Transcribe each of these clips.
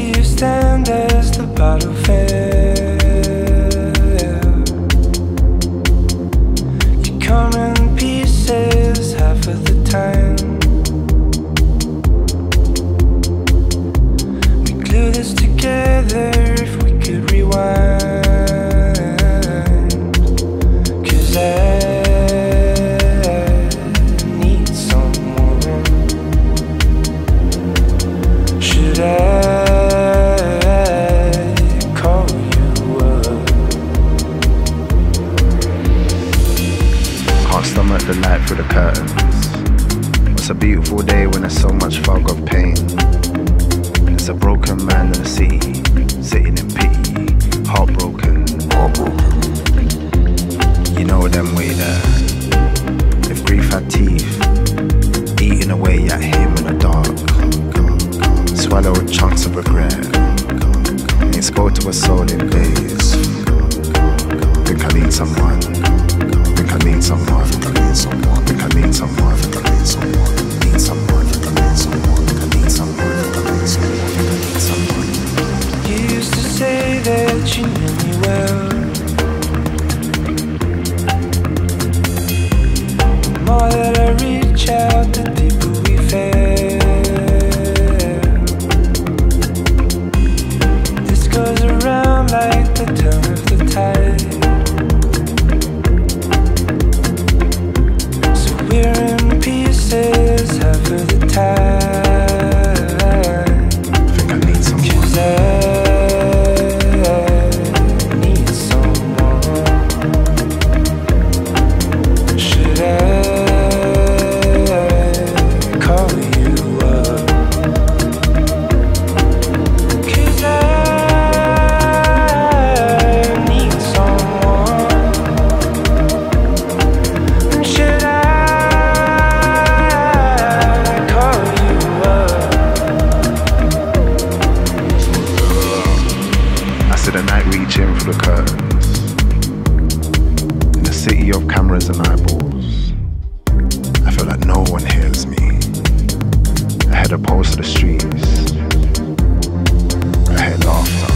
you stand as the battlefield. You come in pieces half of the time. The light through the curtains. It's a beautiful day when there's so much fog of pain. It's a broken man in the city, sitting in pity, heartbroken. Heartbroken. You know them way there. If grief had teeth, eating away at him in the dark. Swallowed chunks of regret. It's spoke to a soul in days. Think I need someone. I need someone. I need someone. I need someone. Need someone. I need someone. I need someone. I need someone. I need someone. You used to say that you knew me well. The more that I reach out, the deeper we fell. This goes around like the turn In a city of cameras and eyeballs, I feel like no one hears me. I the pulse of the streets. I hear laughter.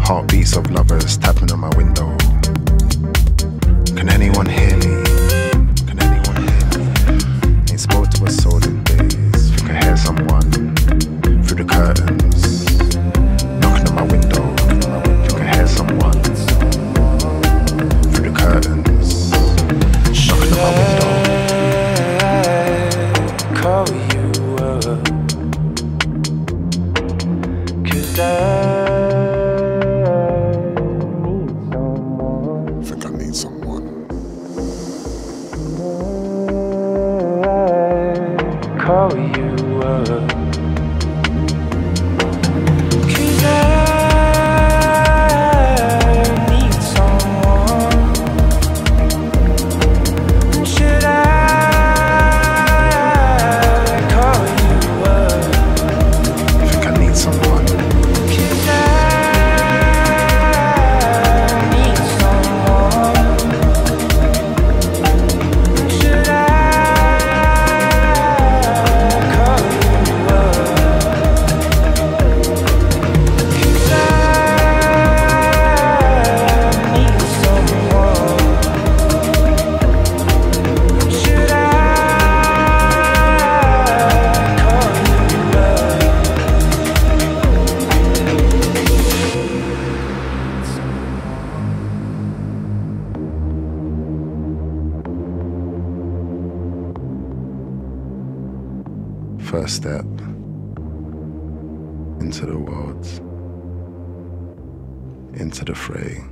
Heartbeats of lovers tapping on my window. You First step into the world, into the fray.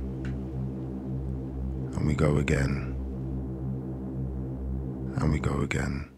And we go again. And we go again.